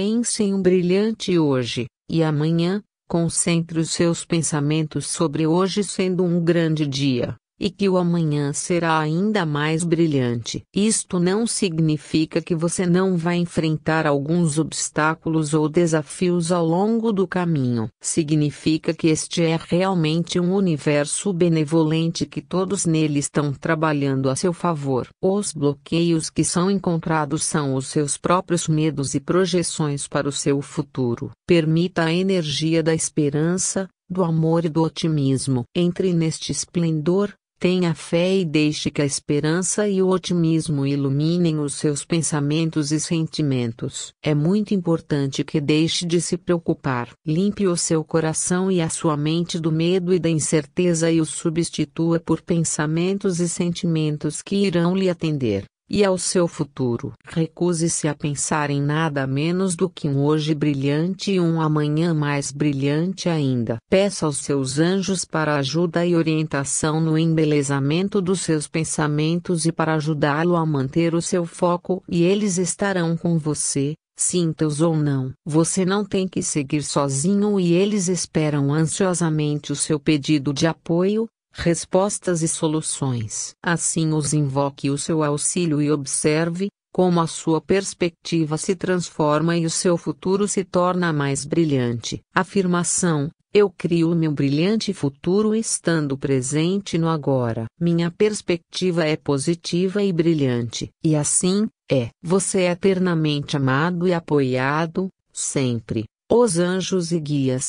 Pense em um brilhante hoje, e amanhã, concentre os seus pensamentos sobre hoje sendo um grande dia e que o amanhã será ainda mais brilhante. Isto não significa que você não vai enfrentar alguns obstáculos ou desafios ao longo do caminho. Significa que este é realmente um universo benevolente que todos nele estão trabalhando a seu favor. Os bloqueios que são encontrados são os seus próprios medos e projeções para o seu futuro. Permita a energia da esperança, do amor e do otimismo. Entre neste esplendor, Tenha fé e deixe que a esperança e o otimismo iluminem os seus pensamentos e sentimentos. É muito importante que deixe de se preocupar. Limpe o seu coração e a sua mente do medo e da incerteza e os substitua por pensamentos e sentimentos que irão lhe atender e ao seu futuro. Recuse-se a pensar em nada menos do que um hoje brilhante e um amanhã mais brilhante ainda. Peça aos seus anjos para ajuda e orientação no embelezamento dos seus pensamentos e para ajudá-lo a manter o seu foco e eles estarão com você. Sinta-os ou não. Você não tem que seguir sozinho e eles esperam ansiosamente o seu pedido de apoio, respostas e soluções. Assim os invoque o seu auxílio e observe como a sua perspectiva se transforma e o seu futuro se torna mais brilhante. Afirmação: Eu crio meu brilhante futuro estando presente no agora. Minha perspectiva é positiva e brilhante. E assim, é. Você é eternamente amado e apoiado, sempre. Os anjos e guias